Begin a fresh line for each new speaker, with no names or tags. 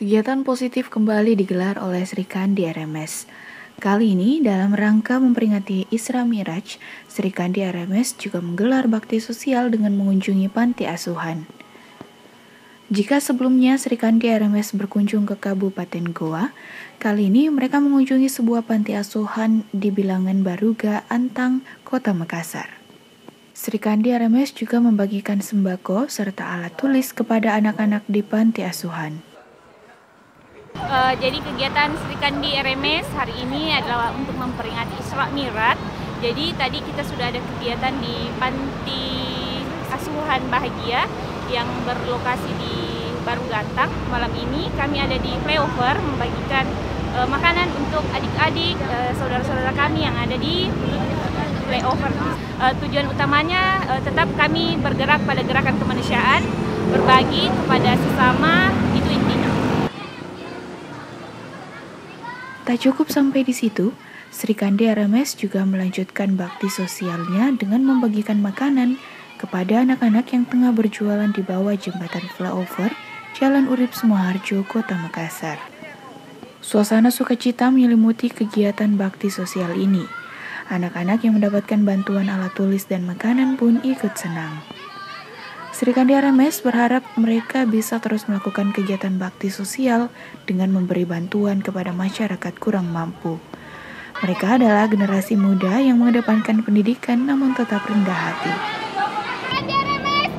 Kegiatan positif kembali digelar oleh Sri Kandi RMS. Kali ini dalam rangka memperingati Isra Miraj, Sri Kandi RMS juga menggelar bakti sosial dengan mengunjungi panti asuhan. Jika sebelumnya Sri Kandi RMS berkunjung ke Kabupaten Goa, kali ini mereka mengunjungi sebuah panti asuhan di bilangan Baruga, Antang, Kota Makassar. Sri Kandi RMS juga membagikan sembako serta alat tulis kepada anak-anak di panti asuhan.
Uh, jadi kegiatan Sri Kandi RMS hari ini adalah untuk memperingati Isra Mirat. Jadi tadi kita sudah ada kegiatan di Panti Asuhan Bahagia yang berlokasi di Baru Gantang. Malam ini kami ada di flyover membagikan uh, makanan untuk adik-adik uh, saudara-saudara kami yang ada di flyover. Uh, tujuan utamanya uh, tetap kami bergerak pada gerakan kemanusiaan, berbagi kepada sesama
Tak cukup sampai di situ, Sri Kandi RMS juga melanjutkan bakti sosialnya dengan membagikan makanan kepada anak-anak yang tengah berjualan di bawah jembatan flyover Jalan Urip Sumoharjo, Kota Makassar. Suasana sukacita menyelimuti kegiatan bakti sosial ini. Anak-anak yang mendapatkan bantuan alat tulis dan makanan pun ikut senang. Sri Kandi RMS berharap mereka bisa terus melakukan kegiatan bakti sosial dengan memberi bantuan kepada masyarakat kurang mampu. Mereka adalah generasi muda yang mengedepankan pendidikan namun tetap rendah hati. Kandi RMS,